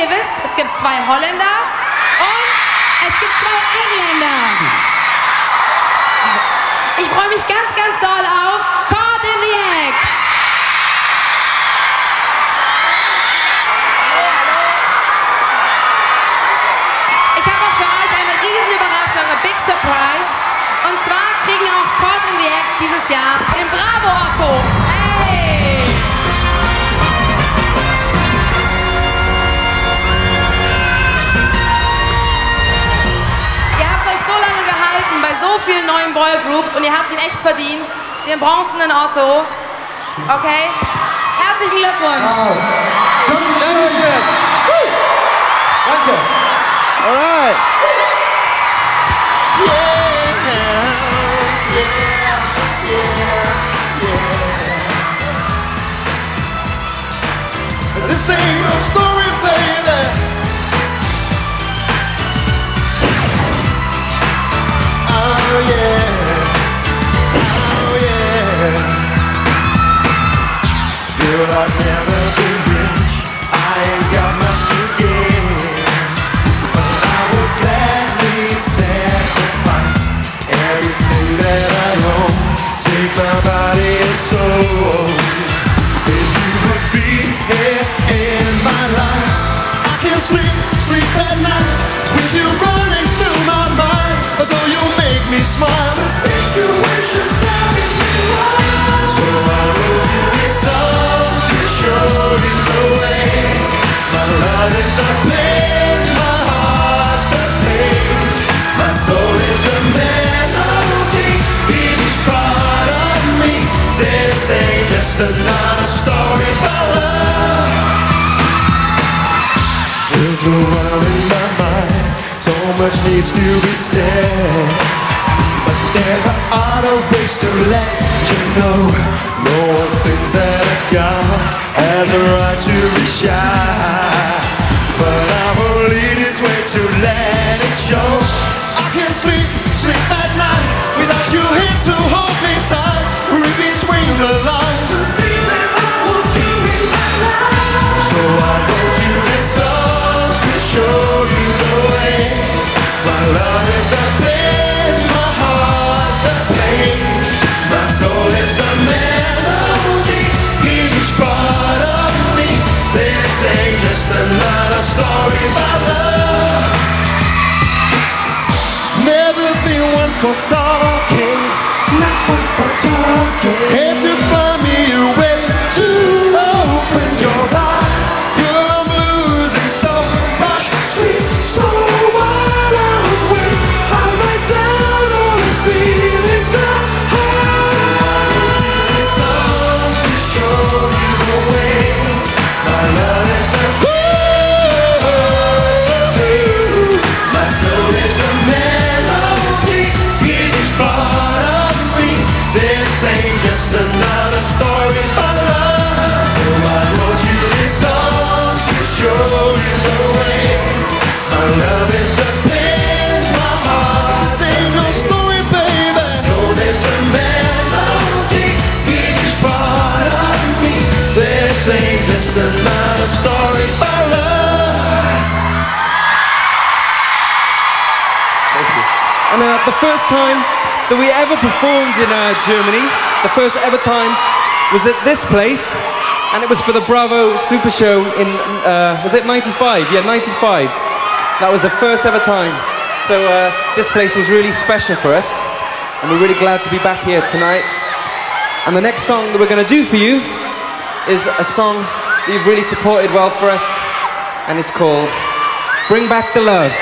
ihr wisst, es gibt zwei Holländer und es gibt zwei Engländer. Ich freue mich ganz, ganz doll auf Caught in the Act. Ich habe auch für euch eine riesen Überraschung, a big surprise. Und zwar kriegen auch Caught in the Act dieses Jahr den Bravo Otto. Vielen neuen Boygroups und ihr habt ihn echt verdient, den bronzenen Otto. Okay? Herzlichen Glückwunsch! Dankeschön. Danke. Alright. This ain't I've never been rich. I ain't got much to give, but I would gladly sacrifice everything that I own. Take my body and soul. If you would be here in my life, I can't sleep, sleep at night with you running through my mind. Although you make me smile, the situation's driving me wild. So I wrote needs to be said. But there are other ways to let you know. No one thinks that a guy has a right to be shy. The first time that we ever performed in uh, Germany, the first ever time, was at this place, and it was for the Bravo Super Show in, uh, was it 95? Yeah, 95. That was the first ever time. So uh, this place is really special for us, and we're really glad to be back here tonight. And the next song that we're going to do for you is a song that you've really supported well for us, and it's called Bring Back the Love.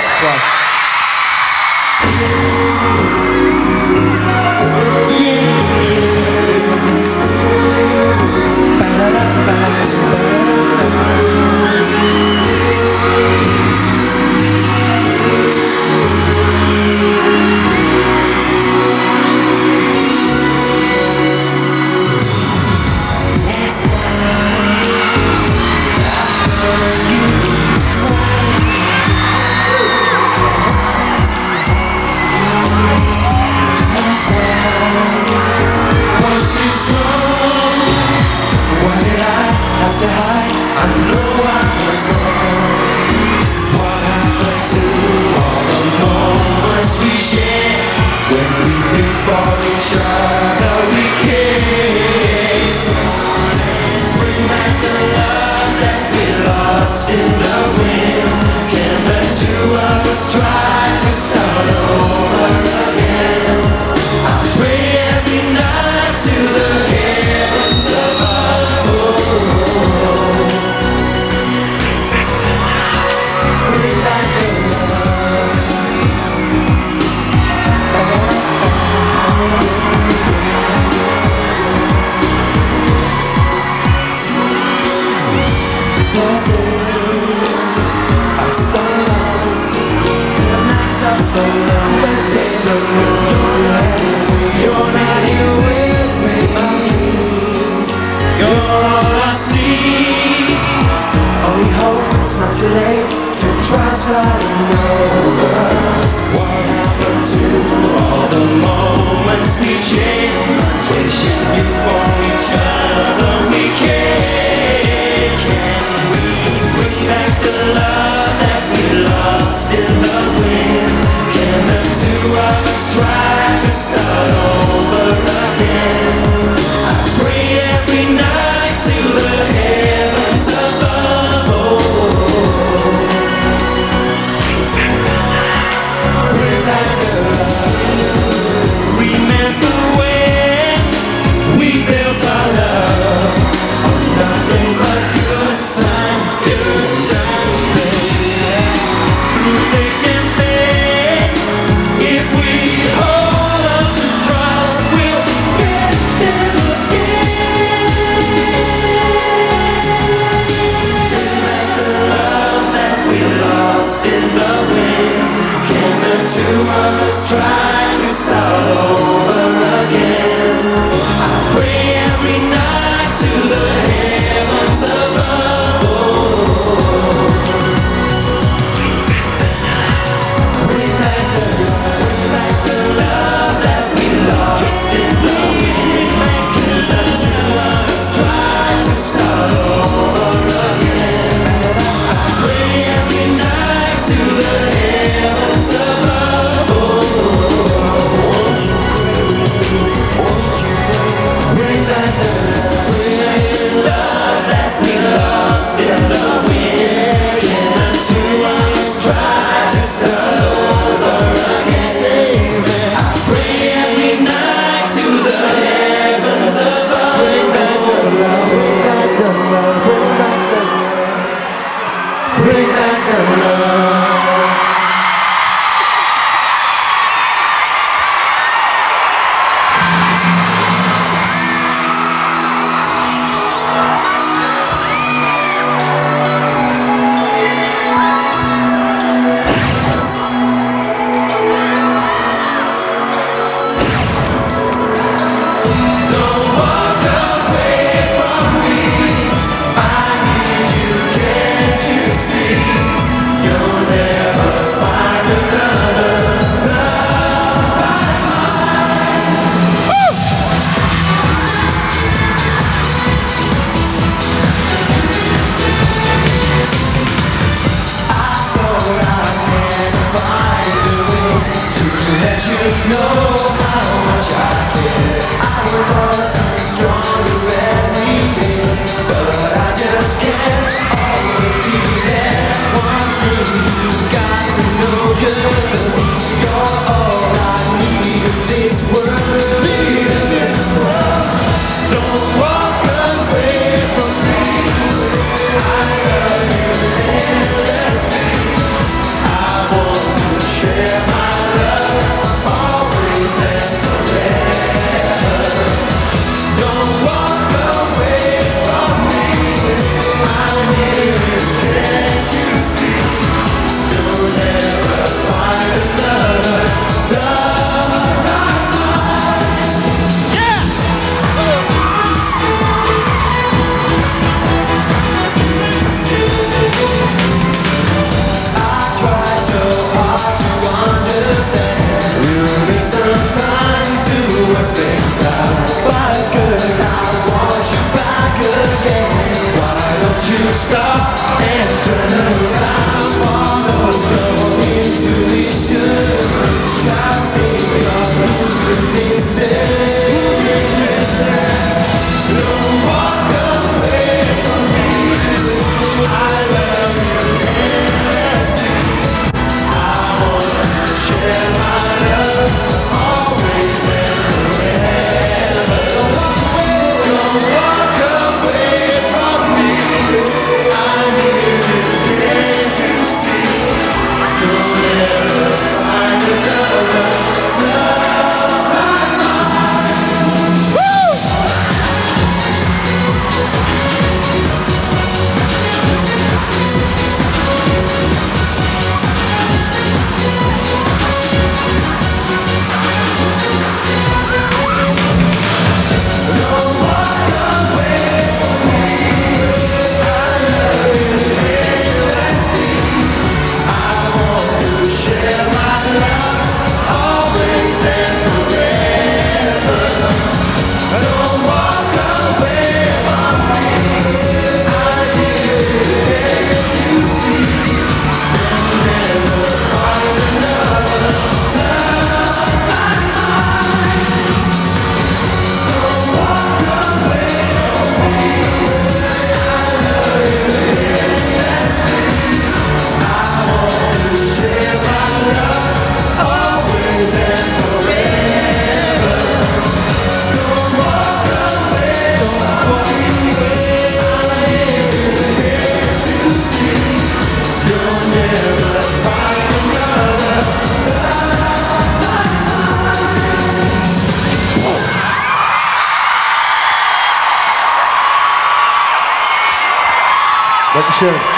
Dankeschön.